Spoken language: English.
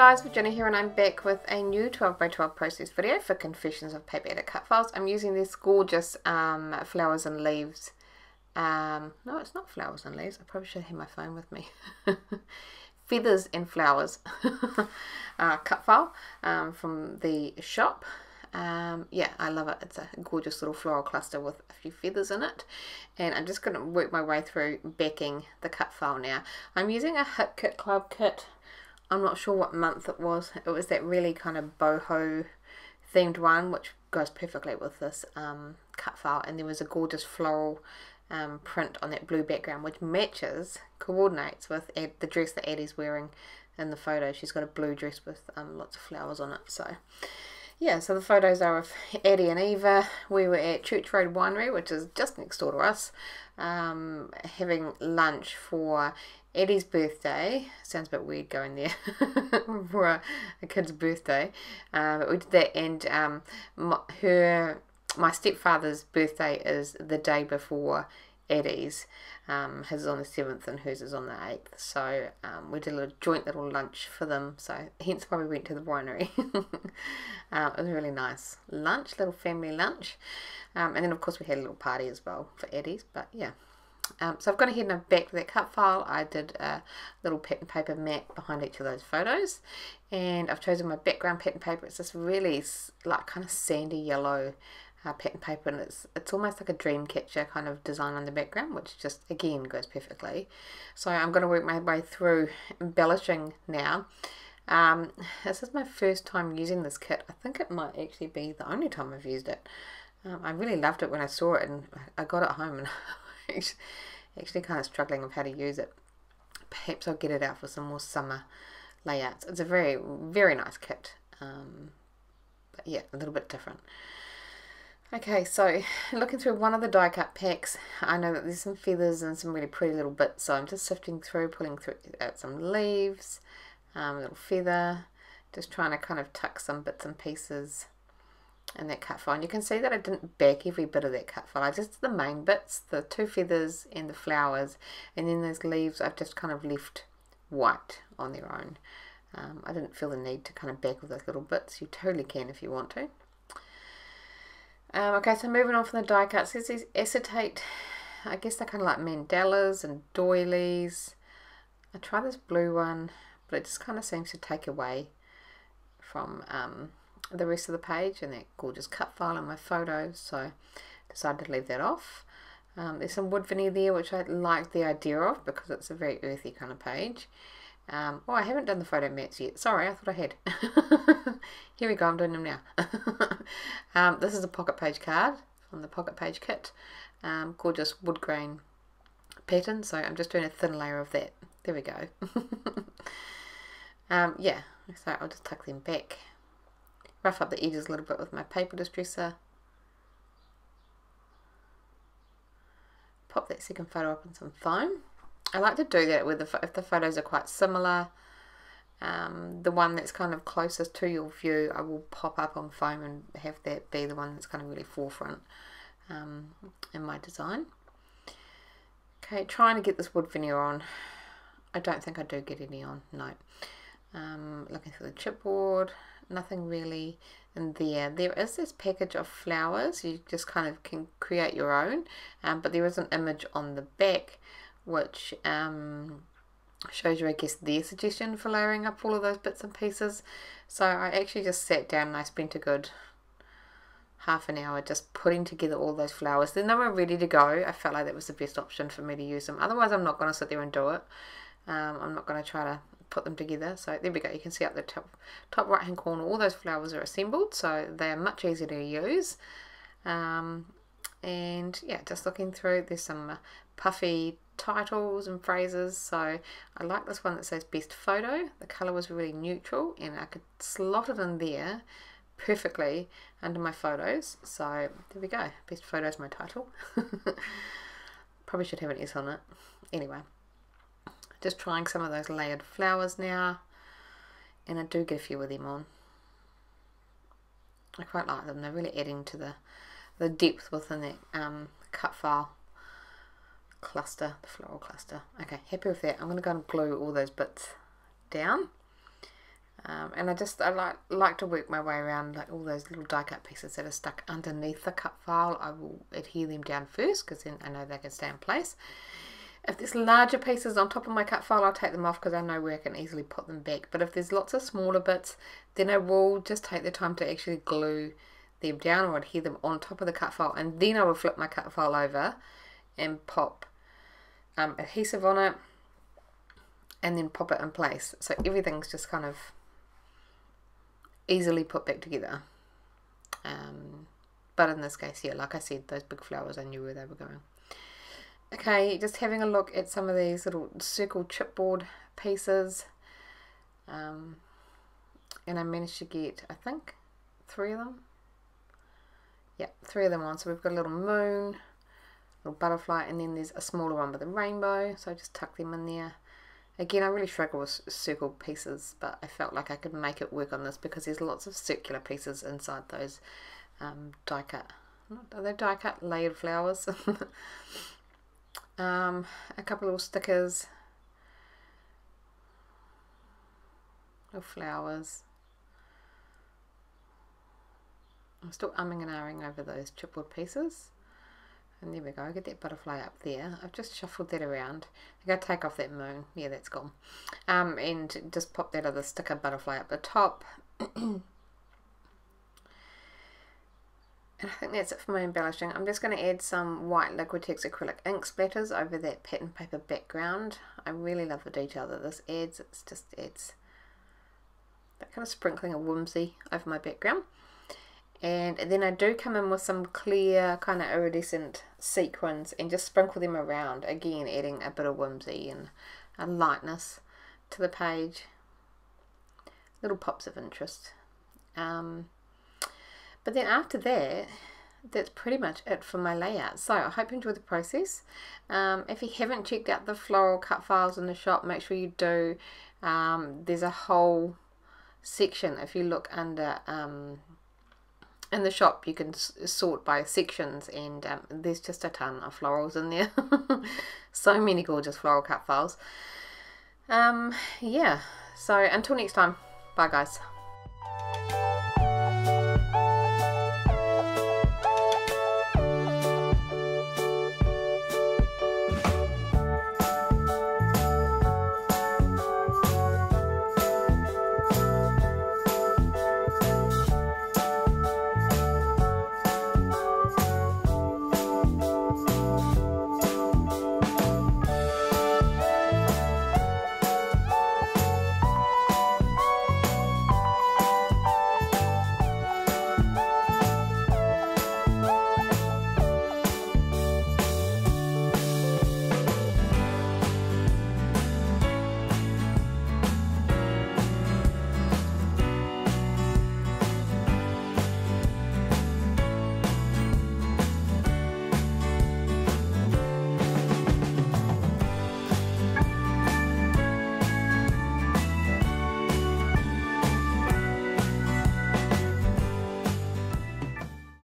Guys, Virginia here and I'm back with a new 12x12 process video for Confessions of Paper Addict Cut Files. I'm using this gorgeous um, flowers and leaves. Um, no, it's not flowers and leaves. I probably should have my phone with me. Feathers and flowers uh, cut file um, from the shop. Um, yeah, I love it. It's a gorgeous little floral cluster with a few feathers in it. And I'm just going to work my way through backing the cut file now. I'm using a Hip Kit Club kit I'm not sure what month it was. It was that really kind of boho themed one, which goes perfectly with this um, cut file. And there was a gorgeous floral um, print on that blue background, which matches, coordinates with the dress that Addie's wearing in the photo. She's got a blue dress with um, lots of flowers on it. So, yeah, so the photos are of Addie and Eva. We were at Church Road Winery, which is just next door to us, um, having lunch for Eddie's birthday. Sounds a bit weird going there for a, a, kid's birthday. Uh, but we did that, and um, my, her, my stepfather's birthday is the day before Eddie's. Um, his is on the 7th and hers is on the 8th. So um, we did a little joint little lunch for them. So hence why we went to the winery. um, it was really nice lunch, little family lunch. Um, and then of course we had a little party as well for Eddie's. But yeah, um, so I've gone ahead and I've backed that cut file. I did a little pattern paper mat behind each of those photos. And I've chosen my background pattern paper. It's this really like kind of sandy yellow uh, pattern paper and it's, it's almost like a dream catcher kind of design on the background which just again goes perfectly. So I'm going to work my way through embellishing now. Um, this is my first time using this kit. I think it might actually be the only time I've used it. Um, I really loved it when I saw it and I got it home and actually kind of struggling of how to use it. Perhaps I'll get it out for some more summer layouts. It's a very, very nice kit. Um, but yeah, a little bit different. Okay, so looking through one of the die cut packs, I know that there's some feathers and some really pretty little bits, so I'm just sifting through, pulling through out some leaves, um, a little feather, just trying to kind of tuck some bits and pieces in that cut file. And you can see that I didn't back every bit of that cut file. I just did the main bits, the two feathers and the flowers, and then those leaves I've just kind of left white on their own. Um, I didn't feel the need to kind of back all those little bits. You totally can if you want to. Um, okay, so moving on from the die cuts, there's these acetate, I guess they're kind of like mandalas and doilies. I tried this blue one, but it just kind of seems to take away from um, the rest of the page and that gorgeous cut file and my photos so decided to leave that off. Um, there's some wood veneer there which I like the idea of because it's a very earthy kind of page. Um, oh I haven't done the photo mats yet. Sorry I thought I had. Here we go I'm doing them now. Um, this is a pocket page card from the pocket page kit. Um, gorgeous wood grain pattern so I'm just doing a thin layer of that. There we go. Um, yeah so I'll just tuck them back rough up the edges a little bit with my paper distresser. Pop that second photo up in some foam. I like to do that with the, if the photos are quite similar. Um, the one that's kind of closest to your view, I will pop up on foam and have that be the one that's kind of really forefront um, in my design. Okay, trying to get this wood veneer on. I don't think I do get any on, no. Um, looking for the chipboard, nothing really in there. There is this package of flowers, you just kind of can create your own, um, but there is an image on the back which um, shows you, I guess, their suggestion for layering up all of those bits and pieces. So I actually just sat down and I spent a good half an hour just putting together all those flowers. Then they were ready to go. I felt like that was the best option for me to use them. Otherwise, I'm not going to sit there and do it. Um, I'm not going to try to put them together. So there we go. You can see up the top, top right hand corner, all those flowers are assembled. So they are much easier to use. Um, and yeah, just looking through, there's some puffy titles and phrases. So I like this one that says best photo. The colour was really neutral and I could slot it in there perfectly under my photos. So there we go. Best photo is my title. Probably should have an S on it. Anyway. Just trying some of those layered flowers now. And I do get a few of them on. I quite like them. They're really adding to the, the depth within that um, cut file cluster, the floral cluster. Okay, happy with that. I'm going to go and glue all those bits down. Um, and I just I like like to work my way around like all those little die cut pieces that are stuck underneath the cut file. I will adhere them down first because then I know they can stay in place. If there's larger pieces on top of my cut file, I'll take them off because I know where I can easily put them back. But if there's lots of smaller bits, then I will just take the time to actually glue them down or adhere them on top of the cut file. And then I will flip my cut file over and pop um, adhesive on it and then pop it in place. So everything's just kind of easily put back together. Um, but in this case, yeah, like I said, those big flowers, I knew where they were going. Okay, just having a look at some of these little circle chipboard pieces. Um, and I managed to get, I think, three of them. Yeah, three of them on. So we've got a little moon, little butterfly, and then there's a smaller one with a rainbow. So I just tuck them in there. Again, I really struggle with circle pieces, but I felt like I could make it work on this because there's lots of circular pieces inside those um, die cut. Are they die cut layered flowers? um, a couple of stickers. Little flowers. I'm still umming and ahhing over those chipboard pieces. And there we go, get that butterfly up there. I've just shuffled that around. I'm going to take off that moon. Yeah, that's gone. Um, and just pop that other sticker butterfly up the top. and I think that's it for my embellishing. I'm just going to add some white Liquitex acrylic ink splatters over that pattern paper background. I really love the detail that this adds. It's just adds that kind of sprinkling of whimsy over my background and then I do come in with some clear kind of iridescent sequins and just sprinkle them around again adding a bit of whimsy and a lightness to the page little pops of interest um, but then after that that's pretty much it for my layout. So I hope you enjoyed the process. Um, if you haven't checked out the floral cut files in the shop make sure you do. Um, there's a whole section. If you look under um, in the shop you can sort by sections and um, there's just a ton of florals in there. So many gorgeous floral cut files. Um yeah. So until next time. Bye guys